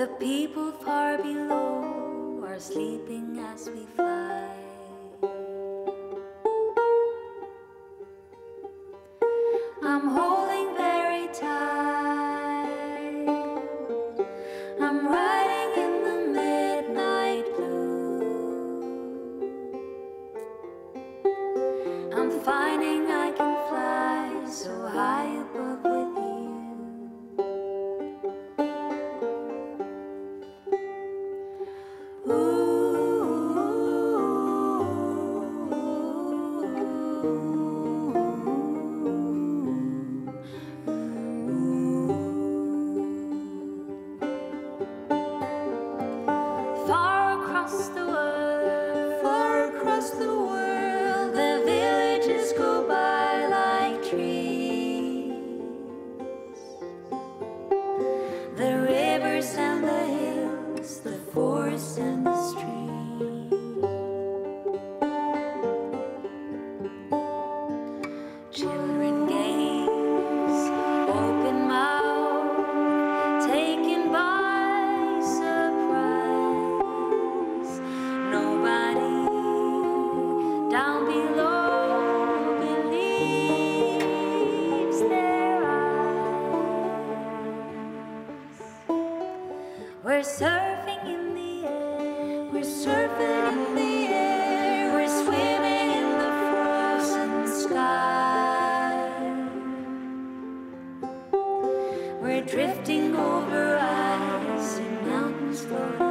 The people far below are sleeping as we fly. I'm holding. across the We're surfing in the air. We're surfing in the air. We're swimming in the frozen sky. We're drifting over ice and mountains floating.